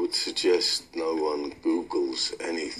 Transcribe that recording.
would suggest no one Googles anything.